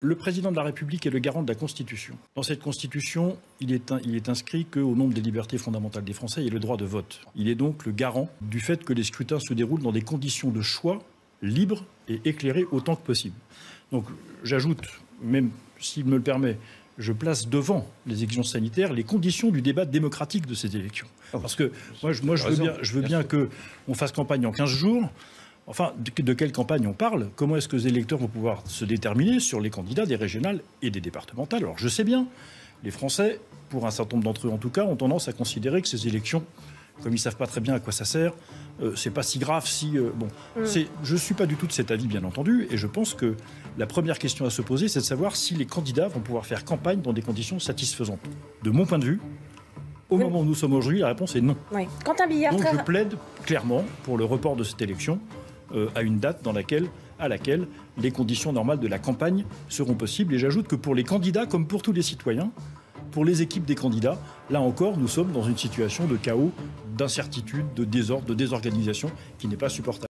Le président de la République est le garant de la Constitution. Dans cette Constitution, il est, il est inscrit qu'au nombre des libertés fondamentales des Français, il y a le droit de vote. Il est donc le garant du fait que les scrutins se déroulent dans des conditions de choix libres et éclairés autant que possible. Donc j'ajoute, même s'il me le permet, je place devant les exigences sanitaires les conditions du débat démocratique de ces élections. Oh. Parce que moi, je, moi, je veux bien, je veux bien qu'on fasse campagne en 15 jours. Enfin, de, quelle campagne on parle? Comment est-ce que les électeurs vont pouvoir se déterminer sur les candidats des régionales et des départementales? Alors, je sais bien, les Français, pour un certain nombre d'entre eux en tout cas, ont tendance à considérer que ces élections, comme ils ne savent pas très bien à quoi ça sert, euh, c'est pas si grave si. Euh, bon, mm. je ne suis pas du tout de cet avis, bien entendu, et je pense que la première question à se poser, c'est de savoir si les candidats vont pouvoir faire campagne dans des conditions satisfaisantes. De mon point de vue, au moment où nous sommes aujourd'hui, la réponse est non. Oui. un Billard, Donc je plaide clairement pour le report de cette élection euh, à une date dans laquelle, à laquelle les conditions normales de la campagne seront possibles. Et j'ajoute que pour les candidats, comme pour tous les citoyens, pour les équipes des candidats, là encore, nous sommes dans une situation de chaos, d'incertitude, de désordre, de désorganisation qui n'est pas supportable.